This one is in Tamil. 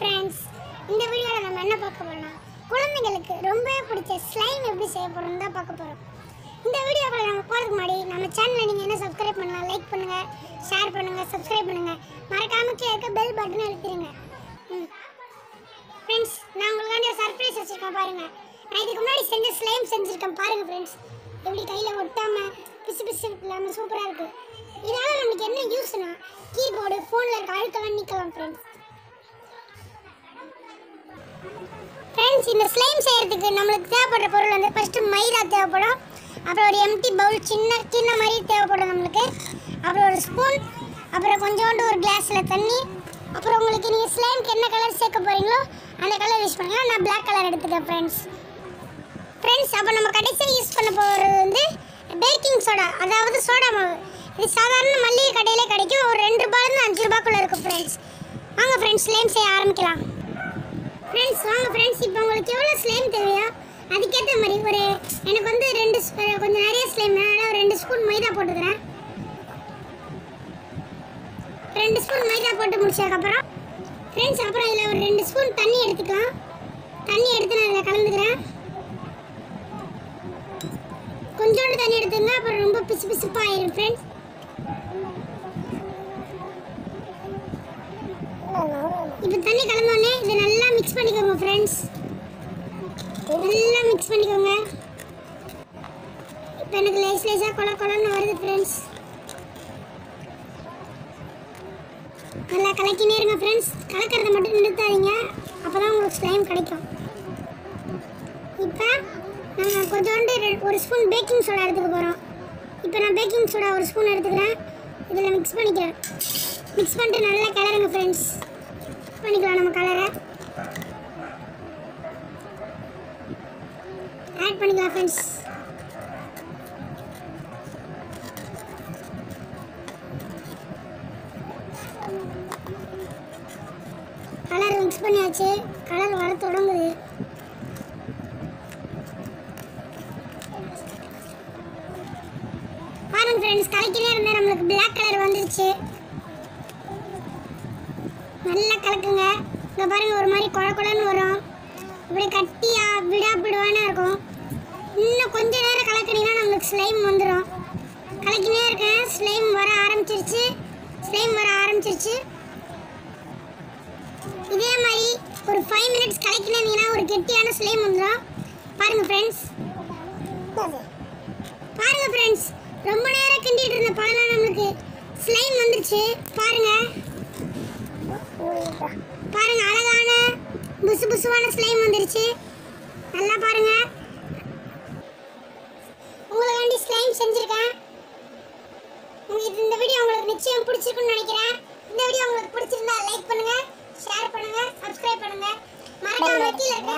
ஃப்ரெண்ட்ஸ் இந்த வீடியோவில் நம்ம என்ன பார்க்க போகிறோம்னா குழந்தைங்களுக்கு ரொம்பவே பிடிச்ச ஸ்லைம் எப்படி செய்ய போகிறோம் தான் பார்க்க போகிறோம் இந்த வீடியோவில் நம்ம போகிறதுக்கு முன்னாடி நம்ம சேனலை நீங்கள் என்ன சப்ஸ்கிரைப் பண்ணலாம் லைக் பண்ணுங்கள் ஷேர் பண்ணுங்கள் சப்ஸ்கிரைப் பண்ணுங்கள் மறக்காமல் கீழே இருக்க பெல் பட்டன் அழுத்திடுங்க ம். ஃப்ரெண்ட்ஸ் நான் உங்களுக்காண்டி சர்ப்ரைஸ் வச்சுருக்கேன் பாருங்கள் நான் இதுக்கு முன்னாடி செஞ்ச ஸ்லைம் செஞ்சுருக்கேன் பாருங்கள் ஃப்ரெண்ட்ஸ் எப்படி கையில் ஒட்டாமல் பிசு பிசு இல்லாமல் சூப்பராக இருக்குது இதனால் நம்மளுக்கு என்ன யூஸ்னால் கீபோர்டு ஃபோனில் இருக்க அழுக்கெல்லாம் நீக்கலாம் ஃப்ரெண்ட்ஸ் ஃப்ரெண்ட்ஸ் இந்த ஸ்லைம் செய்யறதுக்கு நம்மளுக்கு தேவைப்படுற பொருள் வந்து ஃபஸ்ட்டு மைதா தேவைப்படும். அப்புறம் ஒரு எம்டி பவுல் சின்ன சின்ன மாதிரி தேவைப்படும் நம்மளுக்கு. அப்புறம் ஒரு ஸ்பூன் அப்புறம் கொஞ்சோண்டு ஒரு கிளாஸில் தண்ணி. அப்புறம் உங்களுக்கு நீங்கள் ஸ்லைம்க்கு என்ன கலர் சேர்க்க போகிறீங்களோ அந்த கலர் யூஸ் பண்ணுங்கள் நான் பிளாக் கலர் எடுத்துக்கிறேன் ஃப்ரெண்ட்ஸ் ஃப்ரெண்ட்ஸ் அப்போ நம்ம கடைசியாக யூஸ் பண்ண போகிறது வந்து பேக்கிங் சோடா அதாவது சோடா மாவு. இது சாதாரண மல்லிகை கடையிலே கிடைக்கும். ஒரு ரெண்டு ரூபாயிலேருந்து அஞ்சு ரூபாய்க்குள்ளே இருக்கும் ஃப்ரெண்ட்ஸ் வாங்க ஃப்ரெண்ட்ஸ் ஸ்லைம் செய்ய ஆரம்பிக்கலாம். ஃப்ரெண்ட்ஸ் வாங்க ஃப்ரெண்ட்ஸ் இப்போ உங்களுக்கு எவ்வளோ ஸ்லைம் தேவையோ அதுக்கேற்ற மாதிரி ஒரு எனக்கு வந்து ரெண்டு ஸ்பூ- கொஞ்சம் நிறைய ஸ்லைம் அதனால் ஒரு ரெண்டு ஸ்பூன் மைதா போட்டுக்கிறேன். ரெண்டு ஸ்பூன் மைதா போட்டு முடிச்சதுக்கப்புறம் ஃப்ரெண்ட்ஸ் அப்புறம் இதில் ஒரு ரெண்டு ஸ்பூன் தண்ணி எடுத்துக்கலாம். தண்ணி எடுத்து நான் இதில் கலந்துக்கிறேன். கொஞ்சோண்டு தண்ணி எடுத்துங்க அப்புறம் ரொம்ப பிசு பிசுப்பாக ஆயிரும் ஃப்ரெண்ட்ஸ் இப்போ தண்ணி கலந்தோடனே இதை நல்லா மிக்ஸ் பண்ணிக்கோங்க ஃப்ரெண்ட்ஸ் எல்லாம் மிக்ஸ் பண்ணிக்கோங்க. இப்போ எனக்கு லேஸ் லேஸாக கொல கொலன்னு வருது ஃப்ரெண்ட்ஸ் நல்லா கலக்கினே இருங்க ஃப்ரெண்ட்ஸ் கலக்கிறத மட்டும் நிறுத்தாதீங்க. அப்போ தான் உங்களுக்கு ஸ்லைம் கிடைக்கும். இப்போ நாங்கள் கொஞ்சோண்டு ஒரு ஸ்பூன் பேக்கிங் சோடா எடுத்துக்க போகிறோம் இப்போ நான் பேக்கிங் சோடா ஒரு ஸ்பூன் எடுத்துக்கிறேன். இதில் மிக்ஸ் பண்ணிக்கிறேன். மிக்ஸ் பண்ணிட்டு நல்லா கிளறுங்க ஃப்ரெண்ட்ஸ் பண்ணிக்கலாம் நம்ம கலர். ஃப்ரெண்ட்ஸ் கலர் மிக்ஸ் பண்ணியாச்சு. கலர் வர தொடங்குது. பாருங்க ஃப்ரெண்ட்ஸ் கலக்கினே இருந்தால் நம்மளுக்கு பிளாக் கலர் வந்துருச்சு. நல்லா கலக்குங்க. இங்கே பாருங்க ஒரு மாதிரி குழ குழன்னு வரும். அப்படியே கட்டியா விடா இருக்கும். இன்னும் கொஞ்ச நேரம் கலக்கினீங்கன்னா நம்மளுக்கு ஸ்லைம் வந்துடும் கலக்கினே இருக்கேன். ஸ்லைம் வர ஆரம்பிச்சிருச்சு. ஸ்லைம் வர ஆரம்பிச்சிருச்சு. இதே மாதிரி ஒரு ஃபைவ் மினிட்ஸ் கலக்கினீங்கன்னா ஒரு கெட்டியான ஸ்லைம் வந்துடும் பாருங்க ஃப்ரெண்ட்ஸ் பாருங்க ஃப்ரெண்ட்ஸ் ரொம்ப நேரம் கிண்டிட்டு இருந்த பழம் நம்மளுக்கு ஸ்லைம் வந்துருச்சு. பாருங்க. பாருங்க அழகான புசு புசுவான ஸ்லைம் வந்துருச்சு. நல்லா பாருங்க. உங்களுக்காண்டி ஸ்லைம் செஞ்சிருக்கேன். உங்களுக்கு இந்த வீடியோ உங்களுக்கு நிச்சயம் பிடிச்சிருக்குன்னு நினைக்கிறேன். இந்த வீடியோ உங்களுக்கு பிடிச்சிருந்தா லைக் பண்ணுங்க ஷேர் பண்ணுங்க சப்ஸ்கிரைப் பண்ணுங்க. மறக்காம கீழே இருக்க